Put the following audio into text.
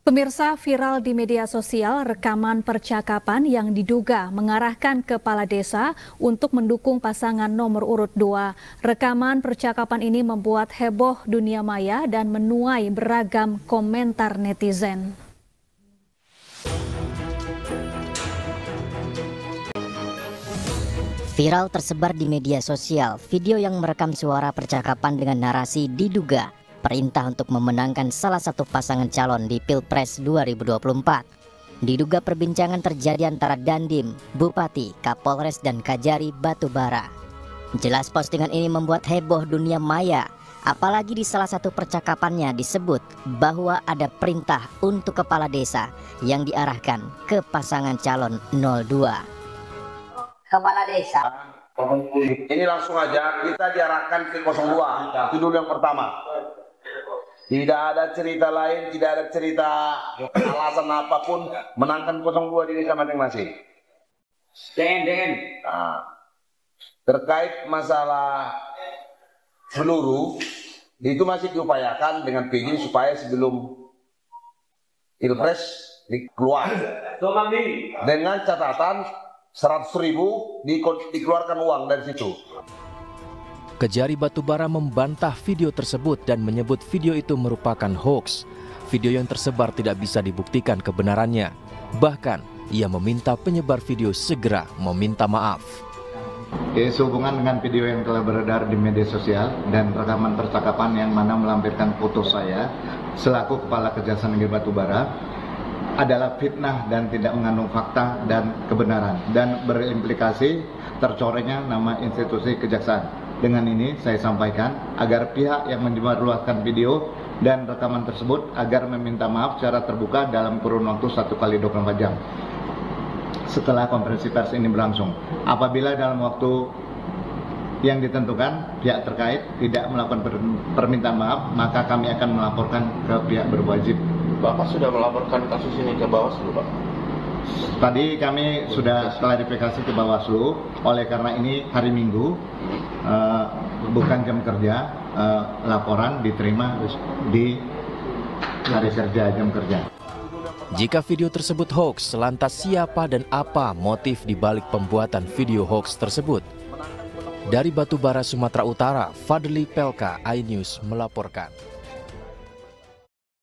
Pemirsa viral di media sosial rekaman percakapan yang diduga mengarahkan kepala desa untuk mendukung pasangan nomor urut 2. Rekaman percakapan ini membuat heboh dunia maya dan menuai beragam komentar netizen. Viral tersebar di media sosial video yang merekam suara percakapan dengan narasi diduga perintah untuk memenangkan salah satu pasangan calon di Pilpres 2024. Diduga perbincangan terjadi antara Dandim, Bupati, Kapolres, dan Kajari Batubara. Jelas postingan ini membuat heboh dunia maya, apalagi di salah satu percakapannya disebut bahwa ada perintah untuk kepala desa yang diarahkan ke pasangan calon 02. Kepala desa. Ini langsung aja kita diarahkan ke 02. Itu dulu yang pertama. Tidak ada cerita lain, tidak ada cerita alasan apa pun menangkan 02 di desa masing-masing. Den, den. Nah, terkait masalah seluruh itu masih diupayakan dengan PJ supaya sebelum pilpres dikeluar dengan catatan 100 ribu dikeluarkan uang dari situ. Kejari Batubara membantah video tersebut dan menyebut video itu merupakan hoax. Video yang tersebar tidak bisa dibuktikan kebenarannya. Bahkan, ia meminta penyebar video segera meminta maaf. Oke, sehubungan dengan video yang telah beredar di media sosial dan rekaman percakapan yang mana melampirkan foto saya selaku Kepala Kejaksaan Negeri Batubara adalah fitnah dan tidak mengandung fakta dan kebenaran dan berimplikasi tercorengnya nama institusi kejaksaan. Dengan ini saya sampaikan agar pihak yang menyebarluaskan video dan rekaman tersebut agar meminta maaf secara terbuka dalam kurun waktu 1 kali 24 jam setelah konferensi pers ini berlangsung. Apabila dalam waktu yang ditentukan pihak terkait tidak melakukan permintaan maaf, maka kami akan melaporkan ke pihak berwajib. Bapak sudah melaporkan kasus ini ke Bawaslu, Pak? Tadi kami sudah klarifikasi ke Bawaslu, oleh karena ini hari Minggu, uh, bukan jam kerja, uh, laporan diterima di hari kerja, jam kerja. Jika video tersebut hoax, lantas siapa dan apa motif dibalik pembuatan video hoax tersebut? Dari Batubara, Sumatera Utara, Fadli Pelka, iNews melaporkan.